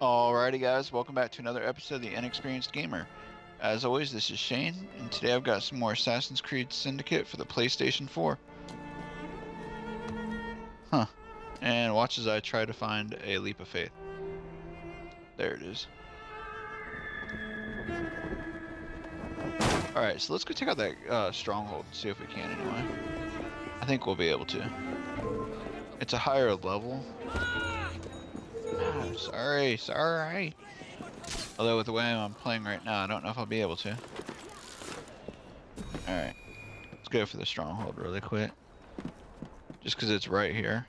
Alrighty, guys, welcome back to another episode of The Inexperienced Gamer. As always, this is Shane, and today I've got some more Assassin's Creed Syndicate for the PlayStation 4. Huh. And watch as I try to find a leap of faith. There it is. Alright, so let's go check out that uh, stronghold and see if we can anyway. I think we'll be able to. It's a higher level, sorry, sorry. Although with the way I'm playing right now, I don't know if I'll be able to. Alright. Let's go for the stronghold really quick. Just because it's right here.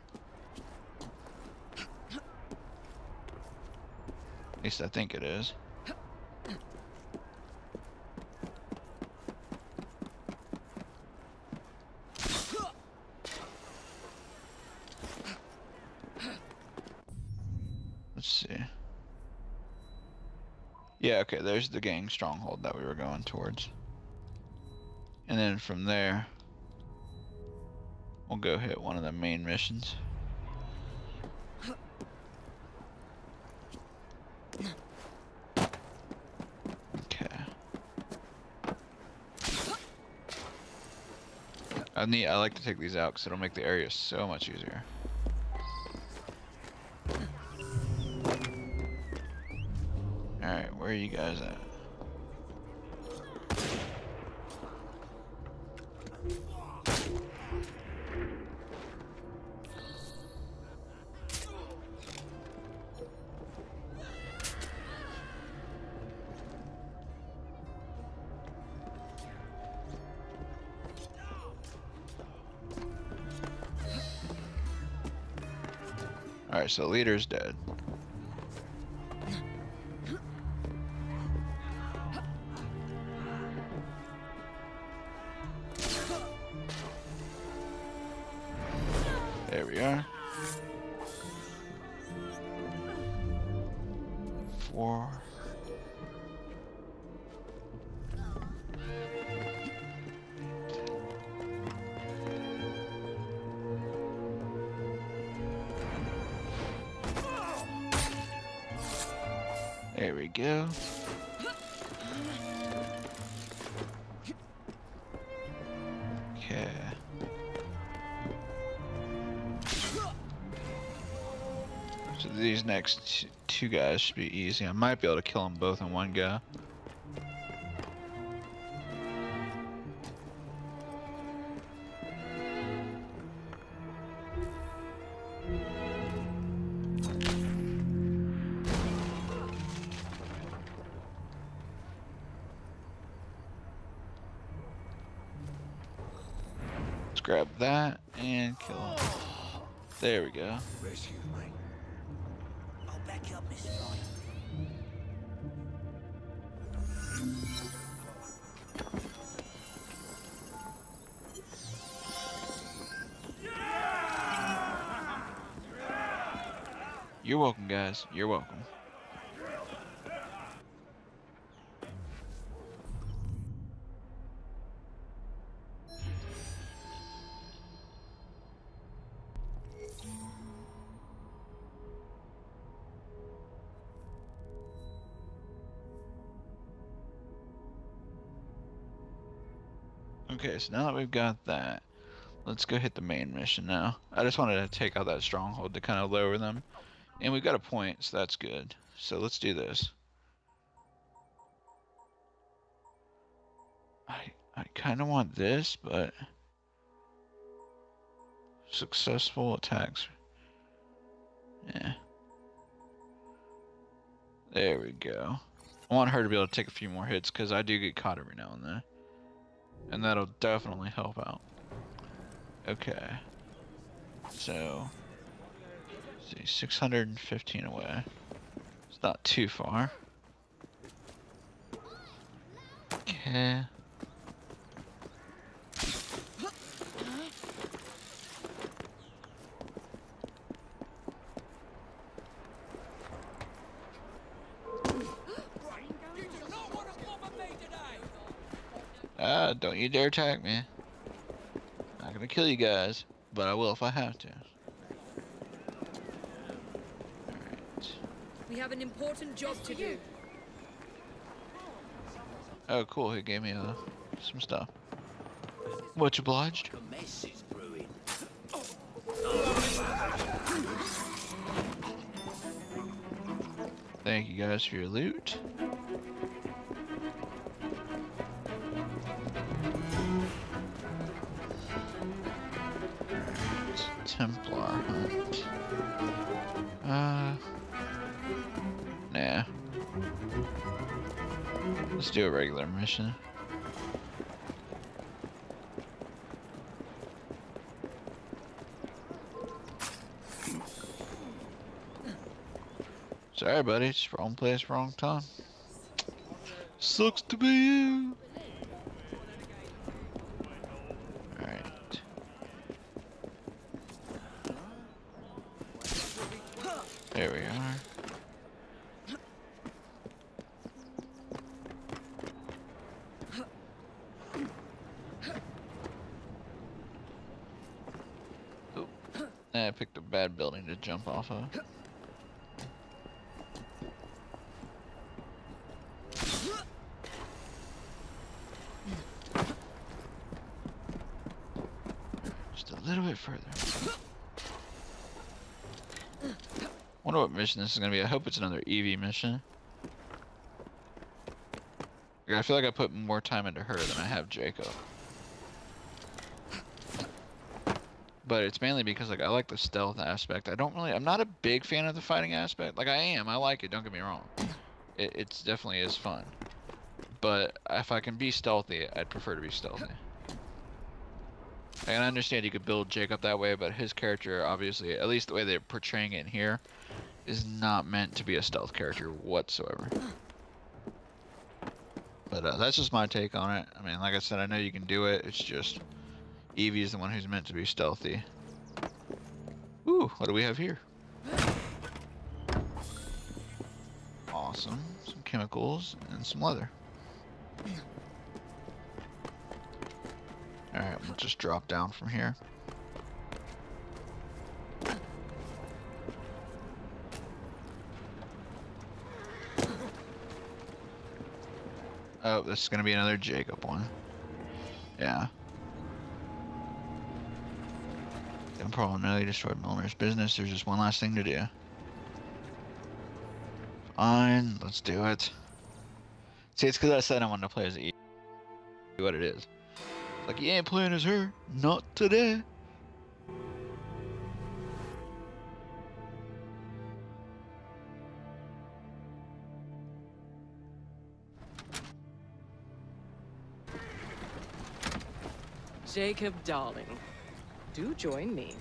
At least I think it is. Yeah, okay, there's the gang stronghold that we were going towards. And then from there, we'll go hit one of the main missions. Okay. I need. I like to take these out because it'll make the area so much easier. Alright, so leader's dead. There we go. Okay. So these next two guys should be easy. I might be able to kill them both in one go. You're welcome, guys. You're welcome. Okay, so now that we've got that, let's go hit the main mission now. I just wanted to take out that stronghold to kind of lower them. And we've got a point, so that's good. So let's do this. I, I kind of want this, but... Successful attacks. Yeah. There we go. I want her to be able to take a few more hits, because I do get caught every now and then. And that'll definitely help out. Okay. So, see, 615 away. It's not too far. Okay. Ah, don't you dare attack me. Not gonna kill you guys, but I will if I have to. Alright. have an important job to do. Oh, cool. He gave me uh, some stuff. Much obliged. Thank you guys for your loot. Let's do a regular mission. Sorry, buddy. It's wrong place, wrong time. Sucks to be you. Alright. There we are. Oop. I picked a bad building to jump off of. Just a little bit further. Wonder what mission this is gonna be. I hope it's another Evie mission. I feel like I put more time into her than I have Jacob. But it's mainly because like I like the stealth aspect. I don't really I'm not a big fan of the fighting aspect. Like I am, I like it, don't get me wrong. It it's definitely is fun. But if I can be stealthy, I'd prefer to be stealthy. I can understand you could build Jacob that way, but his character, obviously, at least the way they're portraying it here, is not meant to be a stealth character whatsoever. But uh, that's just my take on it. I mean, like I said, I know you can do it. It's just Evie is the one who's meant to be stealthy. Ooh, what do we have here? Awesome. Some chemicals and some leather. Alright, we'll just drop down from here. Oh, this is gonna be another Jacob one. Yeah. No, you destroyed Milner's business. There's just one last thing to do. Fine, let's do it. See, it's because I said I wanted to play as E. What it is. Like, you ain't playing as her. Not today. Jacob, darling, do join me.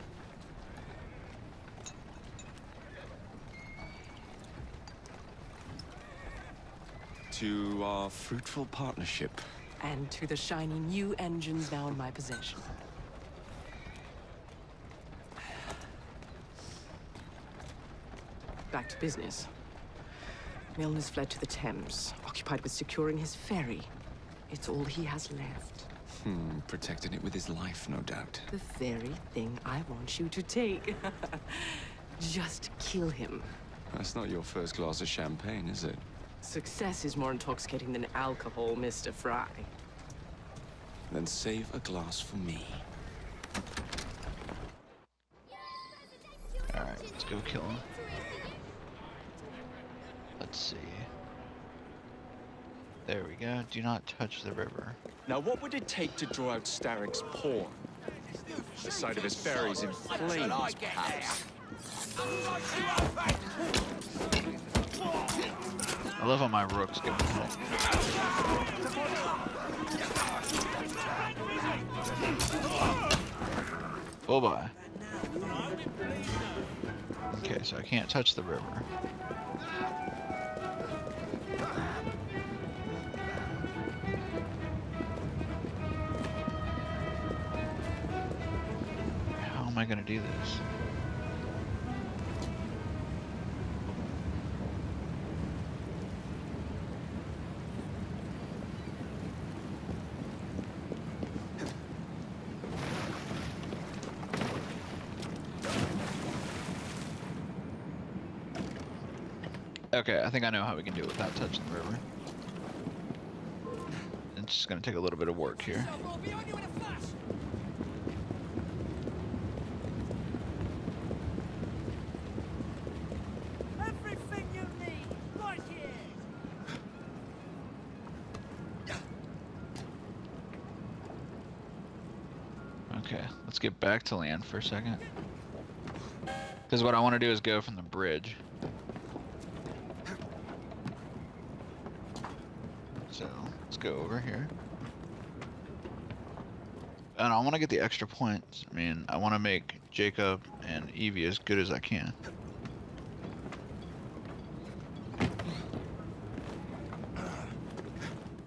To our fruitful partnership. And to the shiny new engines now in my possession. Back to business. Milner's fled to the Thames, occupied with securing his ferry. It's all he has left. Hmm, protecting it with his life, no doubt. The very thing I want you to take. Just kill him. That's not your first glass of champagne, is it? Success is more intoxicating than alcohol, Mr. Frye. Then save a glass for me. Alright, let's go kill him. Let's see. Go. Do not touch the river. Now, what would it take to draw out Starrick's pawn? The sight of his ferries in flames, perhaps. I love how my rook's hit. Oh boy. Okay, so I can't touch the river. I gonna do this? Okay, I think I know how we can do it without touching the river. It's just gonna take a little bit of work here. Everything you need, right here. Okay, let's get back to land for a second. Because what I want to do is go from the bridge. So, let's go over here. And I want to get the extra points. I mean, I want to make Jacob and Evie as good as I can.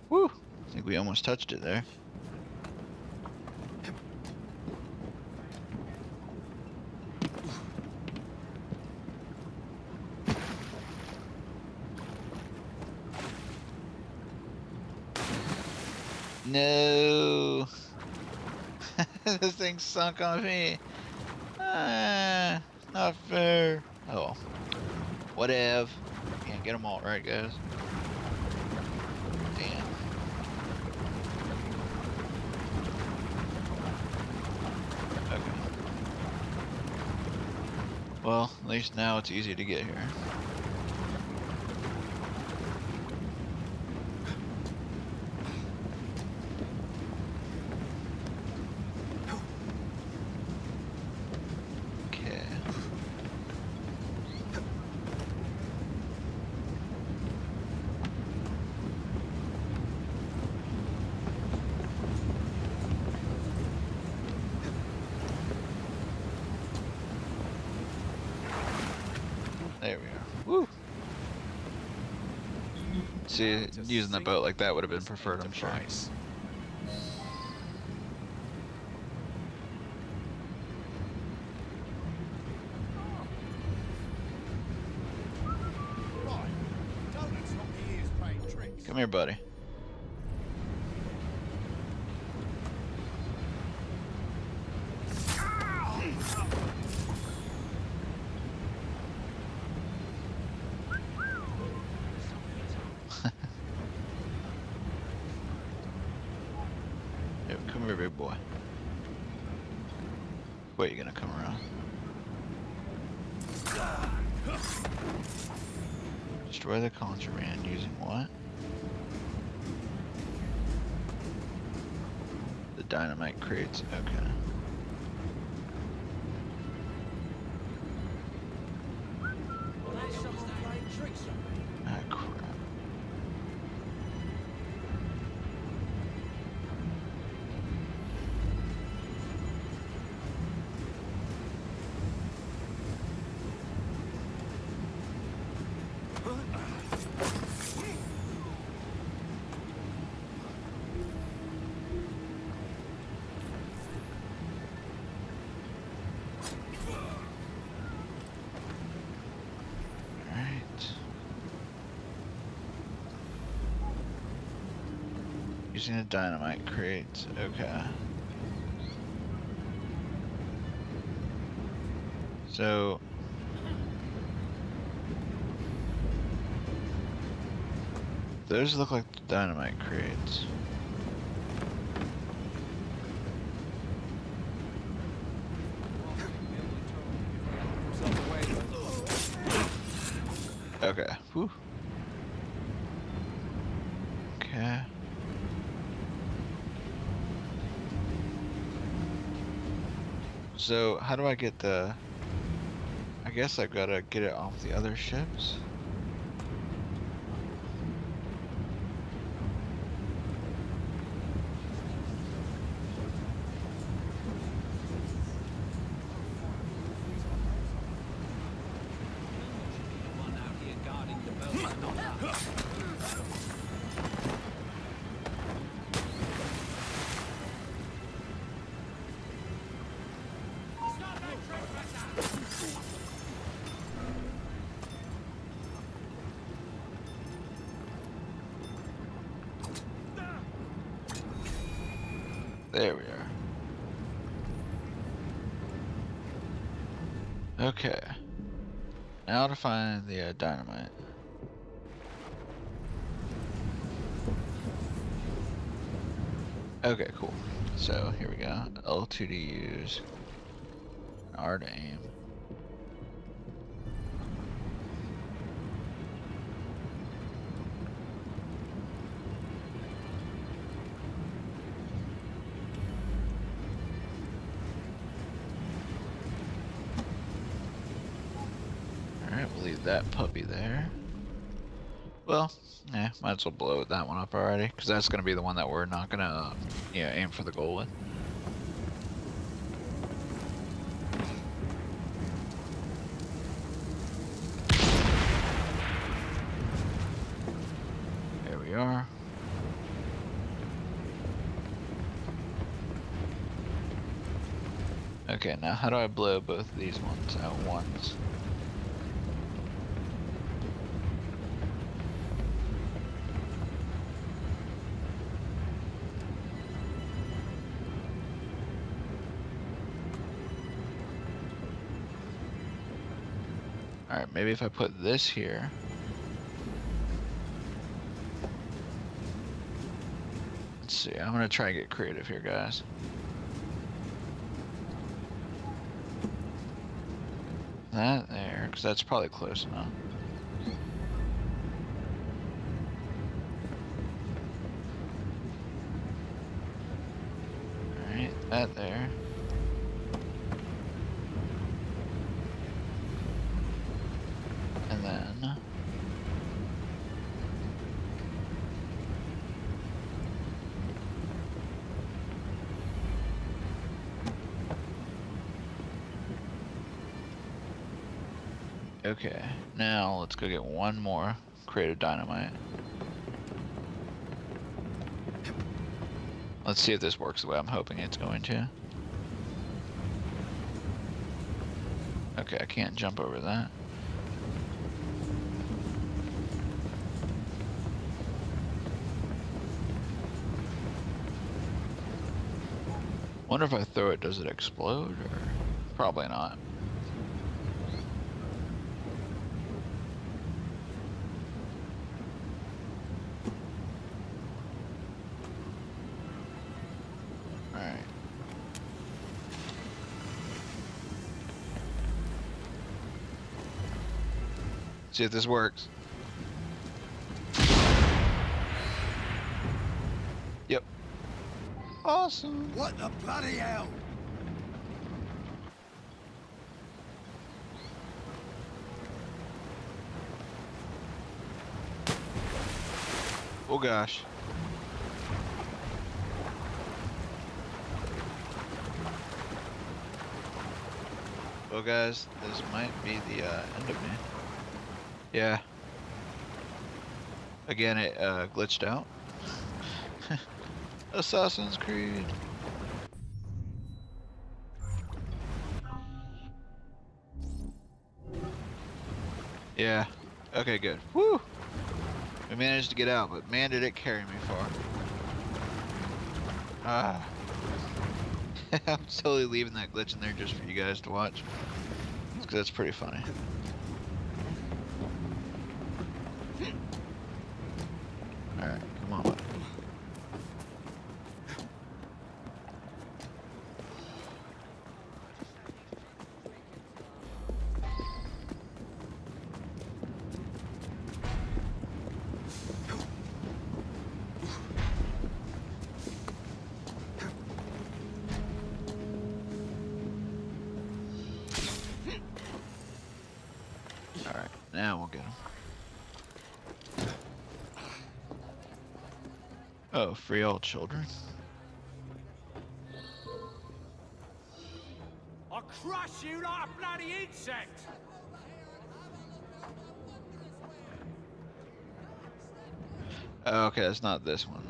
Woo! I think we almost touched it there. No. Thing sunk on me. Ah, not fair. Oh, well. whatever. Can't get them all right, guys. Damn. Okay. Well, at least now it's easy to get here. Okay. There we are. Woo! See, using the boat like that would have been preferred, I'm sure. Come here, buddy. Come here, big boy. Wait, you gonna come around? Destroy the contraband using what? The dynamite crates, okay. Using a dynamite crate, okay. So those look like the dynamite crates. Okay. Whew. Okay. So, how do I get the... I guess I've got to get it off the other ships? There we are. Okay. Now to find the uh, dynamite. Okay, cool. So here we go. L2 to use, R to aim. Well, yeah, might as well blow that one up already, because that's going to be the one that we're not going to, yeah, aim for the goal with. There we are. Okay, now how do I blow both of these ones at once? Alright, maybe if I put this here. Let's see, I'm gonna try and get creative here, guys. That there, because that's probably close enough. Alright, that there. And then... Okay, now let's go get one more creative dynamite. Let's see if this works the way I'm hoping it's going to. Okay, I can't jump over that. Wonder if I throw it, does it explode or probably not. Alright. See if this works. Yep. Awesome. What the bloody hell? Oh gosh. Well guys, this might be the uh, end of me. Yeah. Again, it uh, glitched out. Assassin's Creed. Yeah. Okay, good. Woo! We managed to get out, but man did it carry me far. Ah. I'm totally leaving that glitch in there just for you guys to watch. Because that's pretty funny. Now we'll get him. Oh, free all children? I'll crush you like a bloody insect! Oh, okay, that's not this one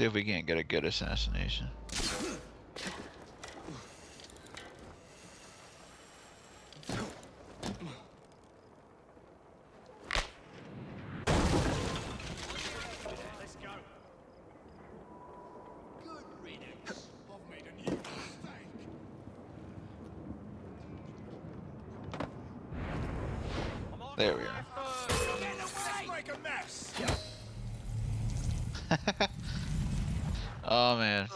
See if we can't get a good assassination. There we are. Make a mess. Oh man,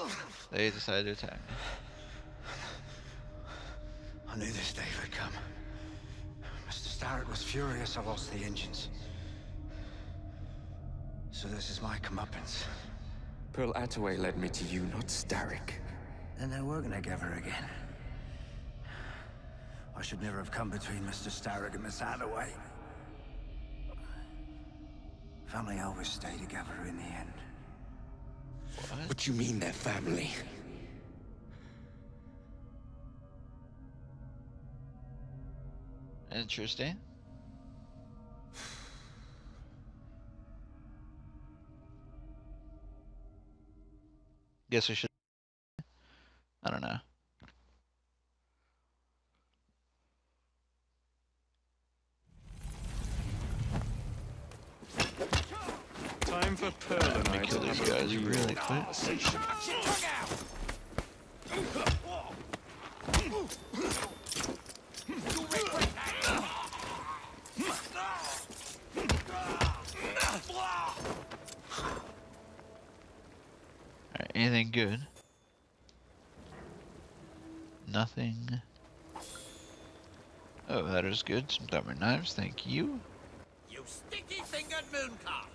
they decided to. I knew this day would come. Mr. Starrick was furious I lost the engines. So this is my comeuppance. Pearl Attaway led me to you, not Starrick. Then they're working together again. I should never have come between Mr. Starrick and Miss Attaway. Family always stay together in the end. What? What do you mean they're family? Interesting. Guess we should. I don't know. Time for Pearl and I kill these guys really quick. Anything good? Nothing. Oh, that is good. Some diamond knives, thank you. You sticky-fingered mooncalf!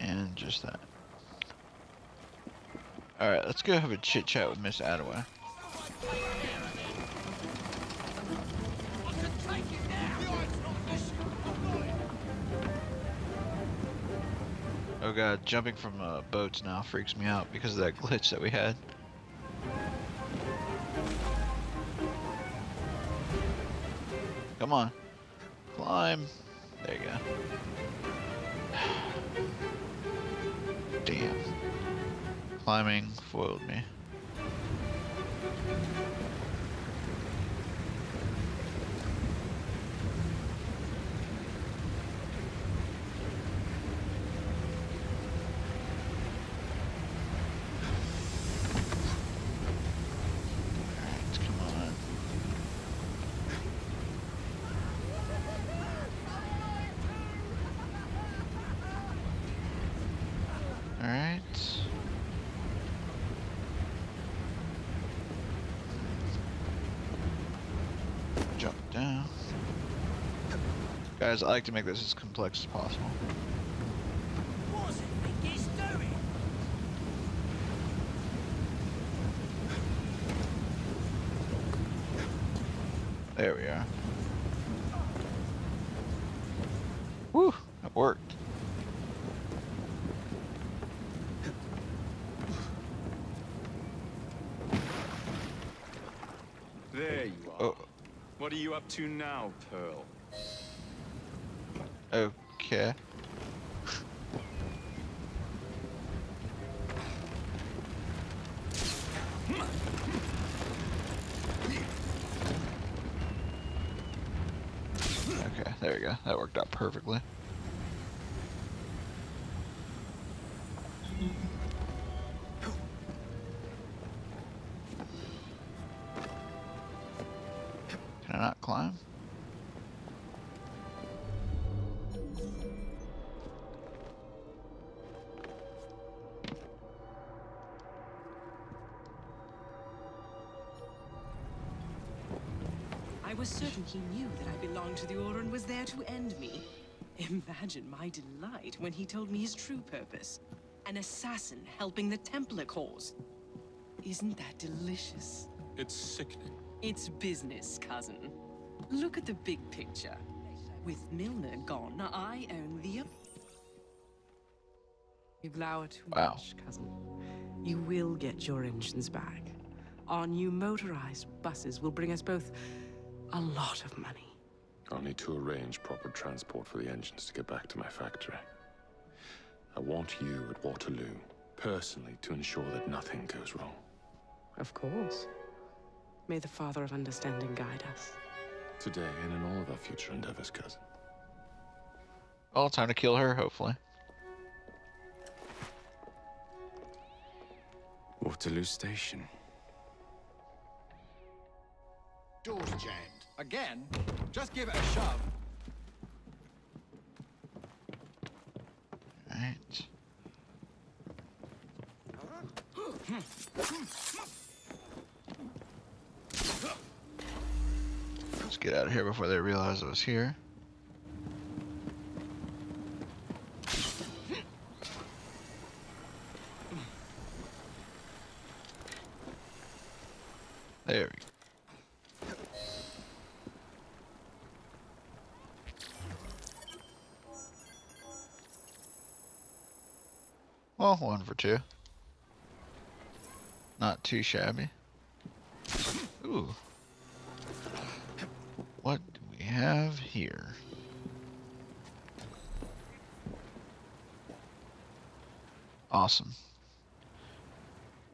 And just that. Alright, let's go have a chit chat with Miss Attaway. God, jumping from uh, boats now freaks me out because of that glitch that we had. Come on. Climb. There you go. Damn. Climbing foiled me. Alright, come on. Alright. Jump down. Guys, I like to make this as complex as possible. What's it think he's doing? There we are. Woo! That worked. There you are. Oh, What are you up to now, Pearl? Okay. Was certain he knew that I belonged to the Order and was there to end me. Imagine my delight when he told me his true purpose. An assassin helping the Templar cause. Isn't that delicious? It's sickening. It's business, cousin. Look at the big picture. With Milner gone, I own the... You glower too Wow. much, cousin. You will get your engines back. Our new motorized buses will bring us both a lot of money. I'll need to arrange proper transport for the engines to get back to my factory. I want you at Waterloo, personally, to ensure that nothing goes wrong. Of course. May the Father of Understanding guide us. Today and in all of our future endeavors, cousin. Well, time to kill her, hopefully. Waterloo Station. Door's jammed. Again? Just give it a shove. Right. Let's get out of here before they realize I was here. For two. Not too shabby. Ooh. What do we have here? Awesome.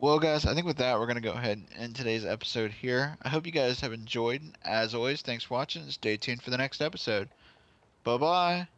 Well, guys, I think with that, we're going to go ahead and end today's episode here. I hope you guys have enjoyed. As always, thanks for watching. Stay tuned for the next episode. Bye bye.